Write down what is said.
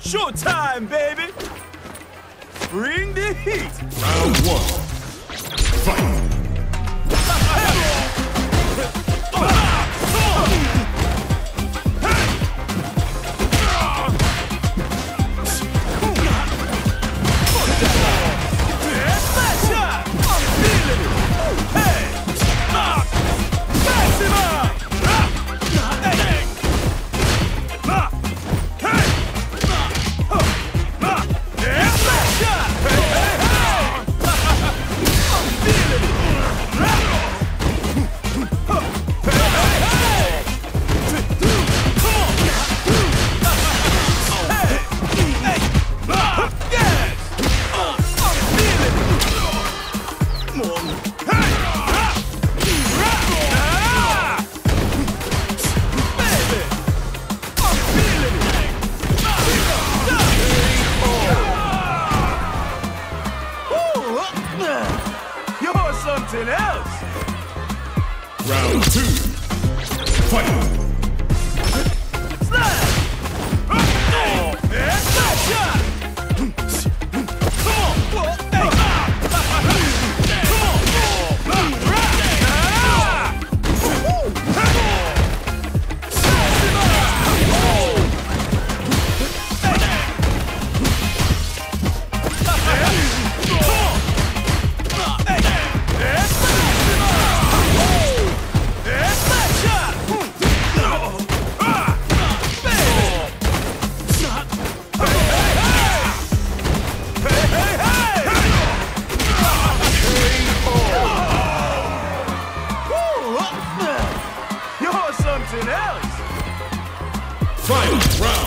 Showtime, baby! Bring the heat! Round one. You're something else. Round two. Fight. Final round.